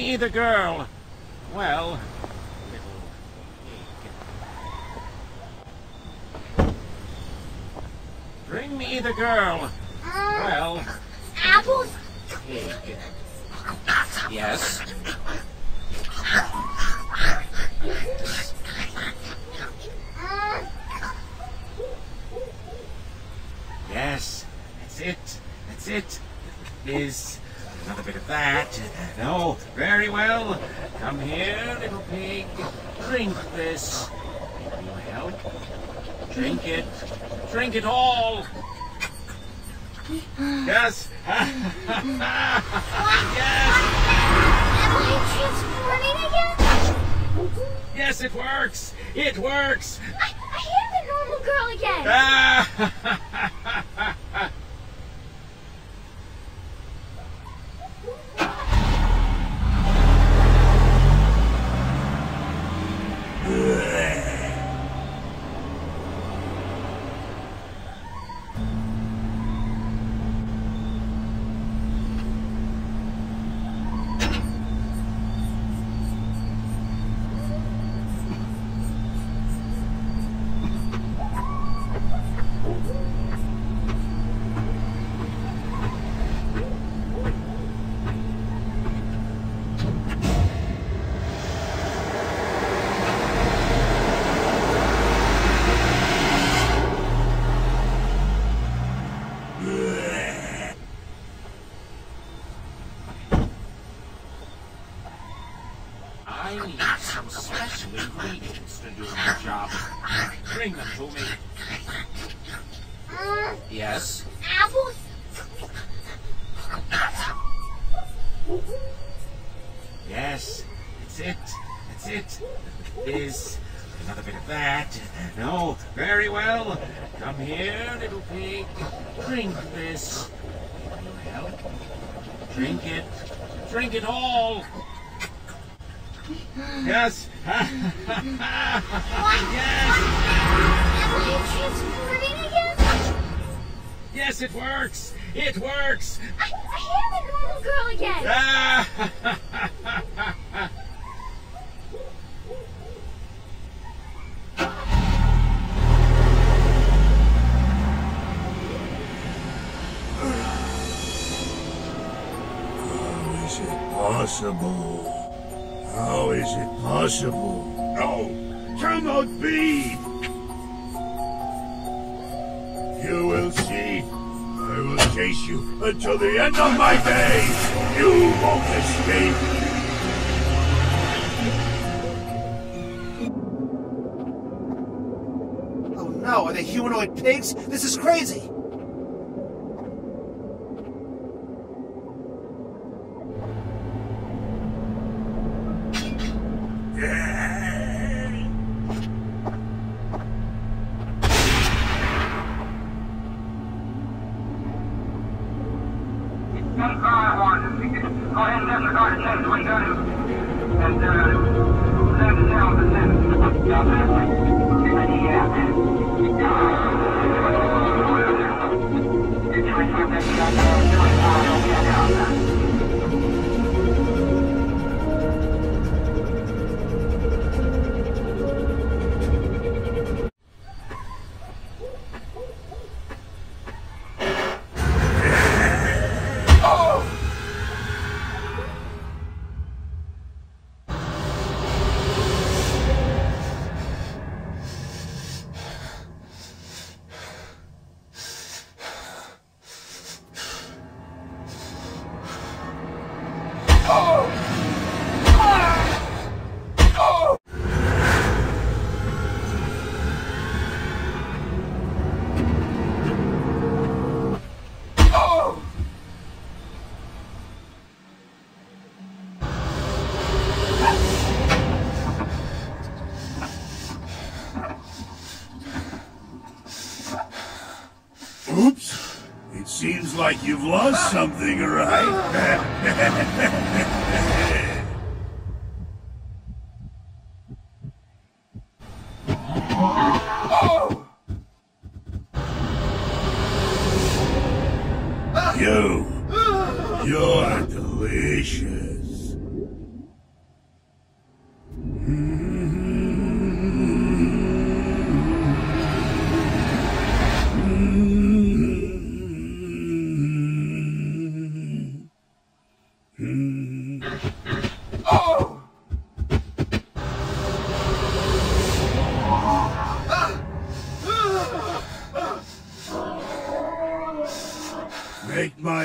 me the girl. Well, little pig. Bring me the girl. Well, Apples? pig. Yes. Uh, Yes, that's it. That's it. Is another bit of that. No, very well. Come here, little pig. Drink this. Will you help? Drink it. Drink it all. Yes. yes. am I transforming again? Yes, it works. It works. I, I am the normal girl again. Ah! I need some special ingredients to do my job. Bring them to me. Yes. apples? Yes. That's it. That's it. Is another bit of that. No. Very well. Come here, little pig. Drink this. Will you help? Drink it. Drink it all. Yes. yes. Yes, it works. It works. I, I am the normal girl again. Ah! It possible? How is it possible? No, cannot be! You will see. I will chase you until the end of my days. You won't escape. Oh no, are they humanoid pigs? This is crazy! Ahead and disregard seems like you've lost something, right? you. You're delicious.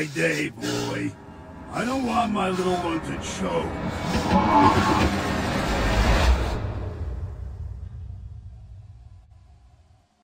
My day, boy. I don't want my little one to choke.